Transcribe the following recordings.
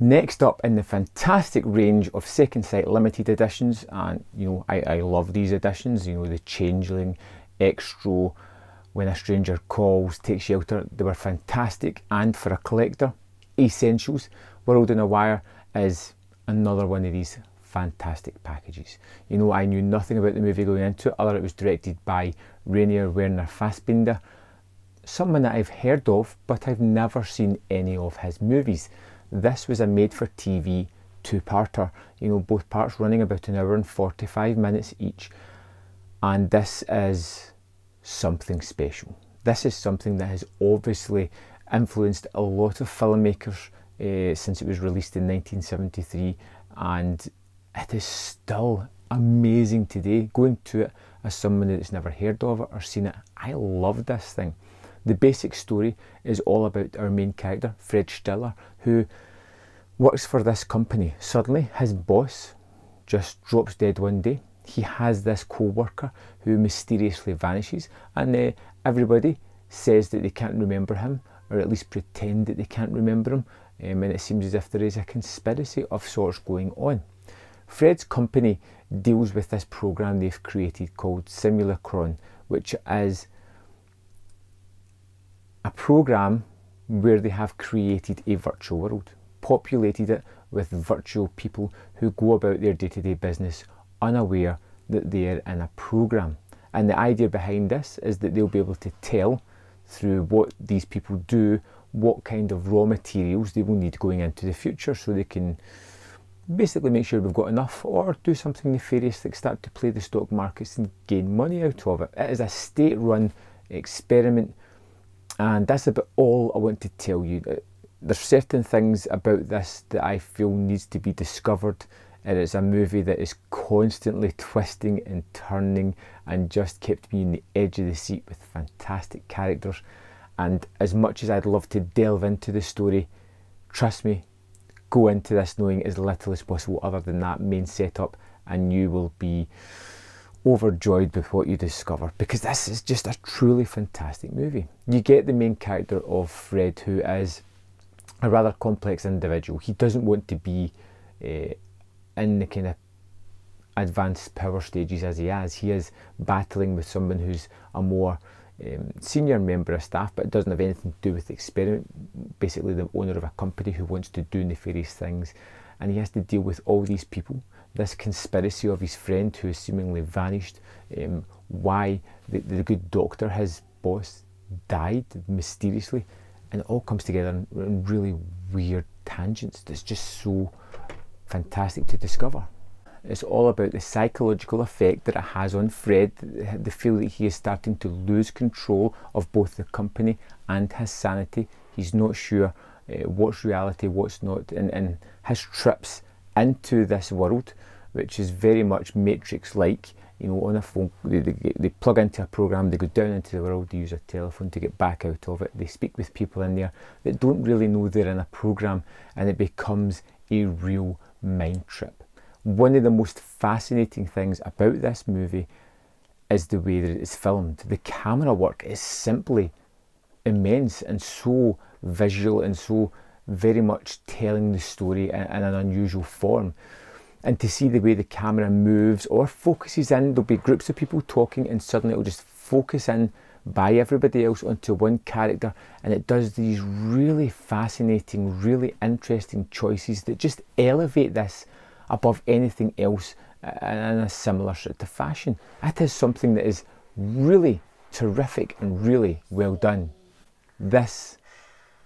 Next up in the fantastic range of Second Sight limited editions, and you know, I, I love these editions, you know, the Changeling, Xtro, When a Stranger Calls, Take Shelter, they were fantastic, and for a collector, Essentials, World on a Wire is another one of these fantastic packages. You know, I knew nothing about the movie going into it, other it was directed by Rainer Werner Fassbinder, someone that I've heard of, but I've never seen any of his movies. This was a made for TV two parter, you know, both parts running about an hour and 45 minutes each. And this is something special. This is something that has obviously influenced a lot of filmmakers uh, since it was released in 1973, and it is still amazing today. Going to it as someone that's never heard of it or seen it, I love this thing. The basic story is all about our main character, Fred Stiller, who works for this company. Suddenly, his boss just drops dead one day. He has this co worker who mysteriously vanishes, and uh, everybody says that they can't remember him, or at least pretend that they can't remember him, um, and it seems as if there is a conspiracy of sorts going on. Fred's company deals with this program they've created called Simulacron, which is a program where they have created a virtual world, populated it with virtual people who go about their day to day business unaware that they're in a program. And the idea behind this is that they'll be able to tell through what these people do what kind of raw materials they will need going into the future so they can basically make sure we've got enough or do something nefarious like start to play the stock markets and gain money out of it. It is a state run experiment and that's about all I want to tell you. Uh, there's certain things about this that I feel needs to be discovered. It is a movie that is constantly twisting and turning and just kept me on the edge of the seat with fantastic characters. And as much as I'd love to delve into the story, trust me, go into this knowing as little as possible other than that main setup, and you will be overjoyed with what you discover because this is just a truly fantastic movie. You get the main character of Fred, who is a rather complex individual. He doesn't want to be uh, in the kind of advanced power stages as he is. He is battling with someone who's a more um, senior member of staff, but it doesn't have anything to do with the experiment. Basically, the owner of a company who wants to do nefarious things, and he has to deal with all these people this conspiracy of his friend who has seemingly vanished, um, why the, the good doctor, his boss, died mysteriously, and it all comes together in, in really weird tangents that's just so fantastic to discover. It's all about the psychological effect that it has on Fred, the feel that he is starting to lose control of both the company and his sanity. He's not sure uh, what's reality, what's not, and, and his trips into this world, which is very much Matrix like. You know, on a phone, they, they, they, plug into a program, they go down into the world, they use a telephone to get back out of it. They speak with people in there that don't really know they're in a program, and it becomes a real mind trip. One of the most fascinating things about this movie is the way that it is filmed. The camera work is simply immense and so visual and so very much telling the story in, in, an unusual form. And to see the way the camera moves or focuses in, there'll be groups of people talking, and suddenly it'll just focus in by everybody else onto one character, and it does these really fascinating, really interesting choices that just elevate this above anything else in a similar sort of fashion. It is something that is really terrific and really well done. This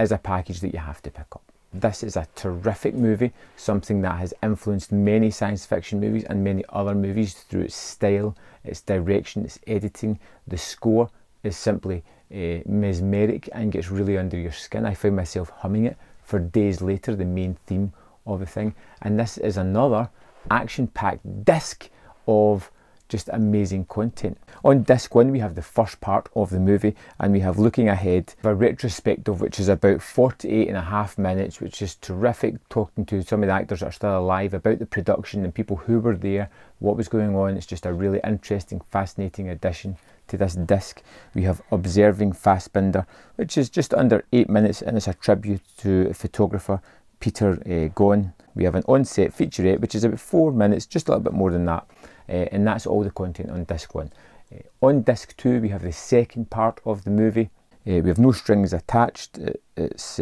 is a package that you have to pick up. This is a terrific movie, something that has influenced many science fiction movies and many other movies through its style, its direction, its editing. The score is simply uh, mesmeric and gets really under your skin. I found myself humming it for days later, the main theme of the thing. And this is another action packed disc of just amazing content. On disc one, we have the first part of the movie, and we have looking ahead, a retrospective which is about 48 and a half minutes, which is terrific, talking to some of the actors that are still alive about the production and people who were there, what was going on. It's just a really interesting, fascinating addition to this disc. We have Observing Fassbinder, which is just under eight minutes, and it's a tribute to a photographer Peter uh, Gone. We have an on-set featurette, which is about four minutes, just a little bit more than that, uh, and that's all the content on disc one. Uh, on disc two, we have the second part of the movie. We have no strings attached. It's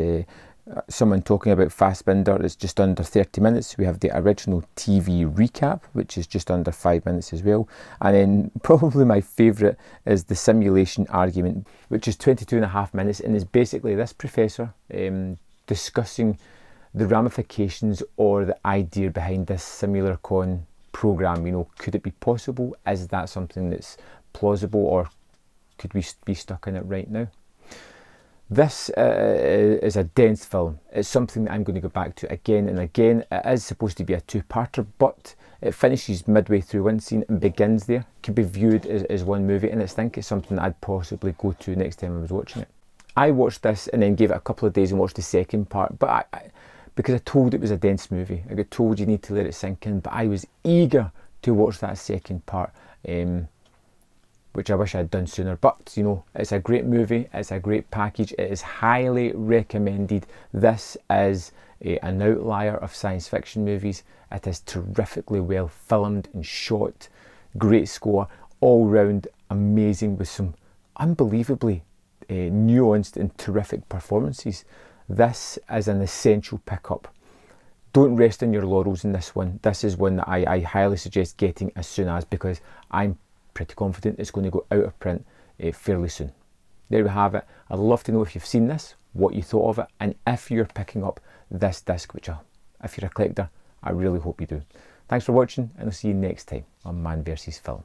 someone talking about Fassbinder It's just under 30 minutes. We have the original TV recap, which is just under five minutes as well. And then probably my favourite is the simulation argument, which is 22 and a half minutes and is basically this professor um, discussing the ramifications or the idea behind this Simulacron program. You know, could it be possible? Is that something that's plausible or could we be stuck in it right now? This uh, is a dense film. It's something that I'm going to go back to again and again. It is supposed to be a two-parter, but it finishes midway through one scene and begins there. It Could be viewed as, as one movie, and I think it's something I'd possibly go to next time I was watching it. I watched this and then gave it a couple of days and watched the second part, but I, I, because I told it was a dense movie, I got told you need to let it sink in, but I was eager to watch that second part. Um, which I wish I'd done sooner. But you know, it's a great movie, it's a great package, it is highly recommended. This is a, an outlier of science fiction movies. It is terrifically well filmed and shot, great score, all round amazing with some unbelievably uh, nuanced and terrific performances. This is an essential pickup. Don't rest on your laurels in this one. This is one that I, I highly suggest getting as soon as because I'm pretty confident it's going to go out of print uh, fairly soon. There we have it. I'd love to know if you've seen this, what you thought of it, and if you're picking up this disc, which I, if you're a collector, I really hope you do. Thanks for watching, and I'll see you next time on Man vs. Film.